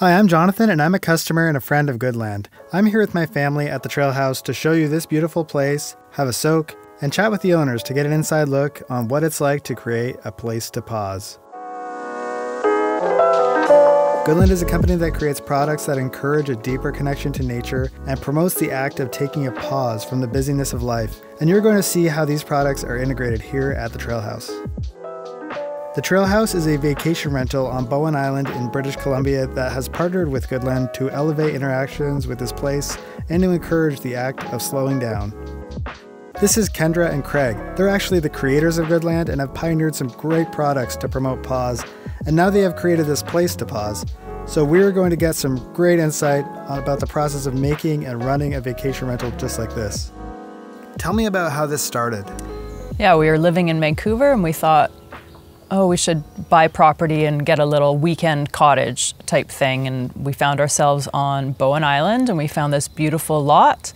Hi, I'm Jonathan, and I'm a customer and a friend of Goodland. I'm here with my family at the Trail House to show you this beautiful place, have a soak, and chat with the owners to get an inside look on what it's like to create a place to pause. Goodland is a company that creates products that encourage a deeper connection to nature and promotes the act of taking a pause from the busyness of life. And you're going to see how these products are integrated here at the Trail House. The Trail House is a vacation rental on Bowen Island in British Columbia that has partnered with Goodland to elevate interactions with this place and to encourage the act of slowing down. This is Kendra and Craig. They're actually the creators of Goodland and have pioneered some great products to promote pause, and now they have created this place to pause. So we're going to get some great insight about the process of making and running a vacation rental just like this. Tell me about how this started. Yeah, we were living in Vancouver and we thought, oh, we should buy property and get a little weekend cottage type thing. And we found ourselves on Bowen Island and we found this beautiful lot.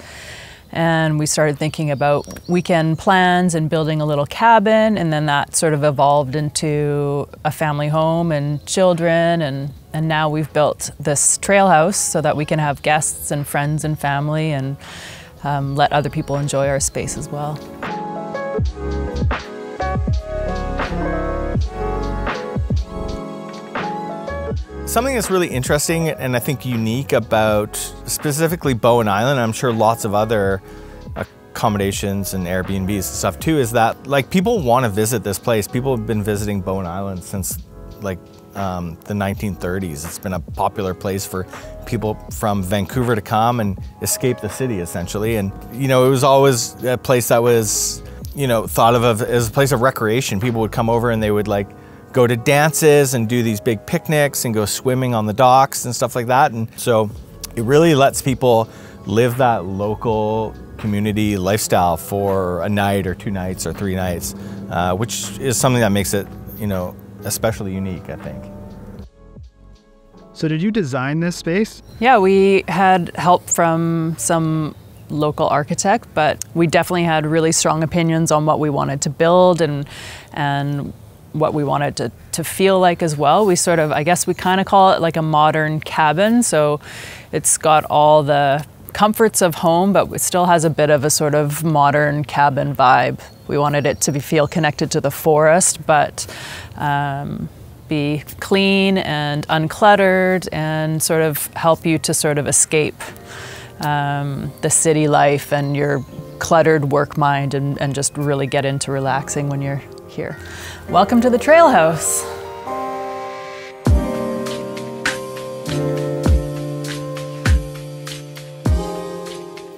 And we started thinking about weekend plans and building a little cabin. And then that sort of evolved into a family home and children. And, and now we've built this trail house so that we can have guests and friends and family and um, let other people enjoy our space as well. Something that's really interesting and I think unique about specifically Bowen Island, I'm sure lots of other accommodations and Airbnbs and stuff too, is that like people want to visit this place. People have been visiting Bowen Island since like um, the 1930s. It's been a popular place for people from Vancouver to come and escape the city essentially. And you know, it was always a place that was, you know, thought of as a place of recreation. People would come over and they would like go to dances and do these big picnics and go swimming on the docks and stuff like that. And so it really lets people live that local community lifestyle for a night or two nights or three nights, uh, which is something that makes it, you know, especially unique, I think. So did you design this space? Yeah, we had help from some local architect, but we definitely had really strong opinions on what we wanted to build and and what we wanted to, to feel like as well. We sort of, I guess we kind of call it like a modern cabin. So it's got all the comforts of home, but it still has a bit of a sort of modern cabin vibe. We wanted it to be, feel connected to the forest, but um, be clean and uncluttered and sort of help you to sort of escape um, the city life and your cluttered work mind and, and just really get into relaxing when you're here. Welcome to the Trail House.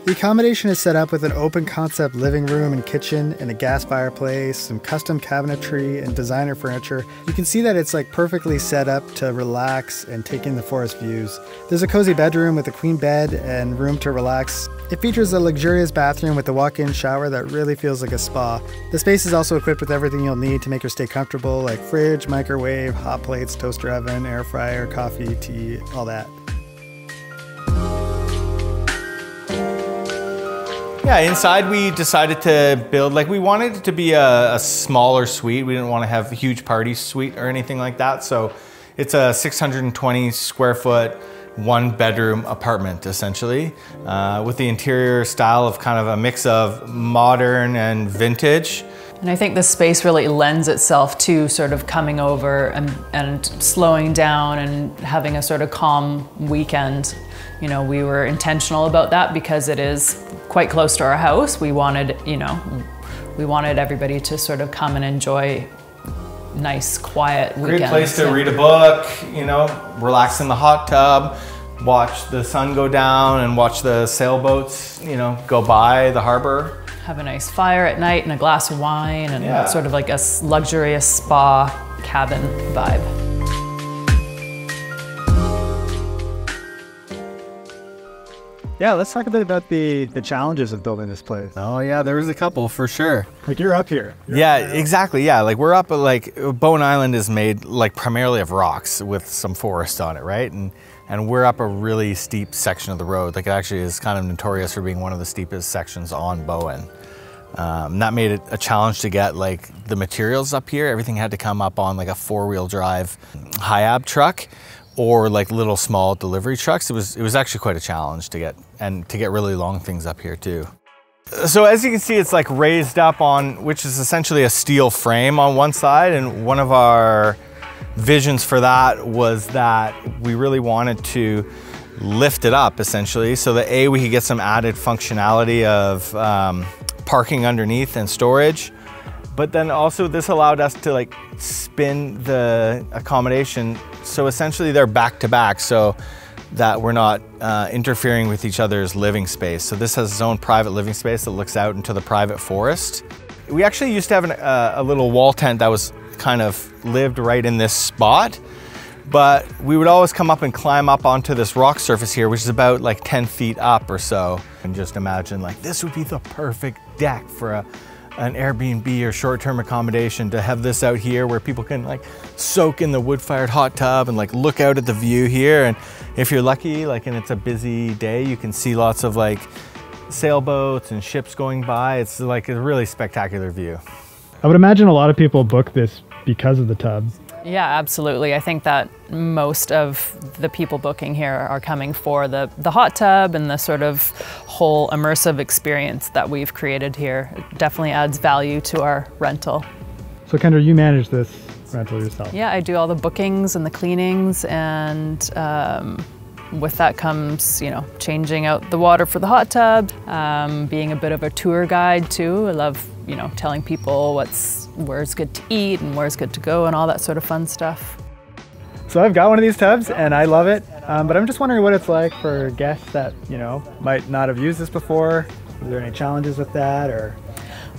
The accommodation is set up with an open concept living room and kitchen and a gas fireplace, some custom cabinetry and designer furniture. You can see that it's like perfectly set up to relax and take in the forest views. There's a cozy bedroom with a queen bed and room to relax. It features a luxurious bathroom with a walk-in shower that really feels like a spa. The space is also equipped with everything you'll need to make your stay comfortable like fridge, microwave, hot plates, toaster oven, air fryer, coffee, tea, all that. Yeah, inside we decided to build, like we wanted it to be a, a, smaller suite. We didn't want to have a huge party suite or anything like that. So it's a 620 square foot, one bedroom apartment essentially, uh, with the interior style of kind of a mix of modern and vintage. And I think this space really lends itself to sort of coming over and, and slowing down and having a sort of calm weekend. You know, we were intentional about that because it is quite close to our house. We wanted, you know, we wanted everybody to sort of come and enjoy nice, quiet weekends. Great place to read a book, you know, relax in the hot tub, watch the sun go down and watch the sailboats, you know, go by the harbor. Have a nice fire at night and a glass of wine and yeah. sort of like a luxurious spa cabin vibe. Yeah, let's talk a bit about the the challenges of building this place. Oh yeah, there was a couple for sure. Like you're up here. You're yeah, up exactly. Yeah, like we're up like Bowen Island is made like primarily of rocks with some forest on it, right? And and we're up a really steep section of the road. Like it actually is kind of notorious for being one of the steepest sections on Bowen. Um, that made it a challenge to get like the materials up here. Everything had to come up on like a four-wheel drive HIAB truck, or like little small delivery trucks. It was it was actually quite a challenge to get and to get really long things up here too. So as you can see, it's like raised up on, which is essentially a steel frame on one side. And one of our visions for that was that we really wanted to lift it up essentially so that A, we could get some added functionality of um, parking underneath and storage. But then also this allowed us to like spin the accommodation. So essentially they're back to back. So that we're not uh, interfering with each other's living space. So this has its own private living space that looks out into the private forest. We actually used to have an, uh, a little wall tent that was kind of lived right in this spot, but we would always come up and climb up onto this rock surface here, which is about like 10 feet up or so. And just imagine like this would be the perfect deck for a an Airbnb or short-term accommodation to have this out here where people can like soak in the wood-fired hot tub and like look out at the view here. And if you're lucky, like and it's a busy day, you can see lots of like sailboats and ships going by. It's like a really spectacular view. I would imagine a lot of people book this because of the tub. Yeah, absolutely. I think that most of the people booking here are coming for the, the hot tub and the sort of whole immersive experience that we've created here. It definitely adds value to our rental. So Kendra, you manage this rental yourself? Yeah, I do all the bookings and the cleanings and um, with that comes, you know, changing out the water for the hot tub, um, being a bit of a tour guide too. I love, you know, telling people what's where's good to eat and where's good to go and all that sort of fun stuff. So I've got one of these tubs and I love it, um, but I'm just wondering what it's like for guests that, you know, might not have used this before. Are there any challenges with that or?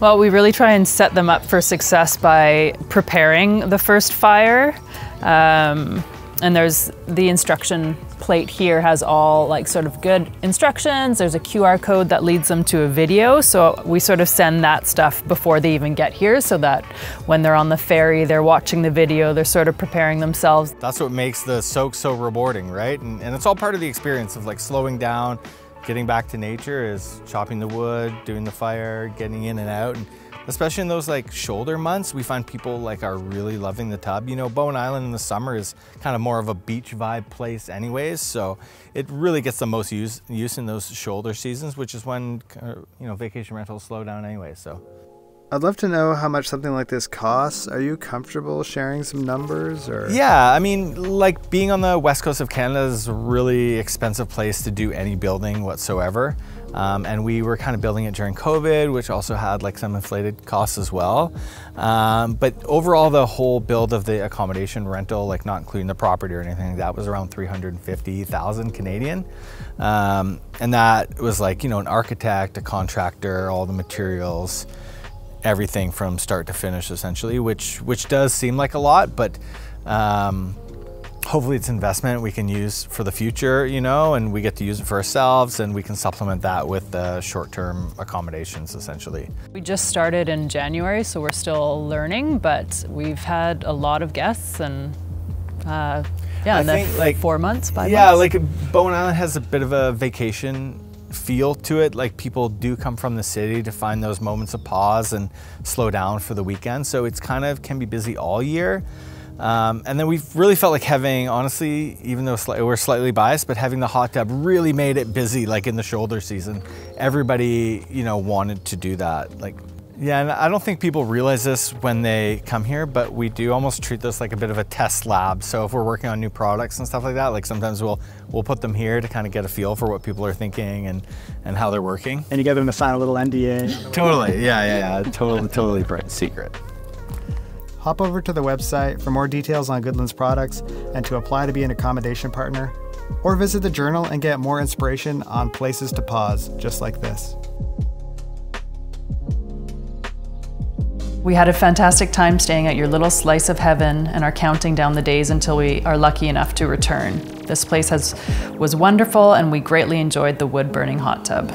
Well, we really try and set them up for success by preparing the first fire. Um, and there's the instruction plate here has all like sort of good instructions. There's a QR code that leads them to a video. So we sort of send that stuff before they even get here so that when they're on the ferry, they're watching the video, they're sort of preparing themselves. That's what makes the soak so rewarding, right? And, and it's all part of the experience of like slowing down, getting back to nature is chopping the wood, doing the fire, getting in and out. And especially in those like shoulder months, we find people like are really loving the tub. You know, Bowen Island in the summer is kind of more of a beach vibe place anyways, so it really gets the most use, use in those shoulder seasons, which is when, uh, you know, vacation rentals slow down anyway, so. I'd love to know how much something like this costs. Are you comfortable sharing some numbers or? Yeah, I mean, like being on the west coast of Canada is a really expensive place to do any building whatsoever. Um, and we were kind of building it during COVID, which also had like some inflated costs as well. Um, but overall, the whole build of the accommodation rental, like not including the property or anything, that was around 350,000 Canadian. Um, and that was like, you know, an architect, a contractor, all the materials, everything from start to finish essentially, which, which does seem like a lot, but um, hopefully it's investment we can use for the future, you know, and we get to use it for ourselves and we can supplement that with the short-term accommodations essentially. We just started in January, so we're still learning, but we've had a lot of guests and uh, yeah, I think like four months, five yeah, months. like Bowen Island has a bit of a vacation feel to it. Like people do come from the city to find those moments of pause and slow down for the weekend. So it's kind of can be busy all year. Um, and then we really felt like having, honestly, even though we're slightly biased, but having the hot tub really made it busy, like in the shoulder season. Everybody, you know, wanted to do that. Like, yeah, and I don't think people realize this when they come here, but we do almost treat this like a bit of a test lab. So if we're working on new products and stuff like that, like sometimes we'll we'll put them here to kind of get a feel for what people are thinking and and how they're working. And you get them to sign a little NDA. totally, yeah, yeah, yeah, totally, totally secret hop over to the website for more details on Goodlands products and to apply to be an accommodation partner, or visit the journal and get more inspiration on places to pause, just like this. We had a fantastic time staying at your little slice of heaven and are counting down the days until we are lucky enough to return. This place has, was wonderful and we greatly enjoyed the wood burning hot tub.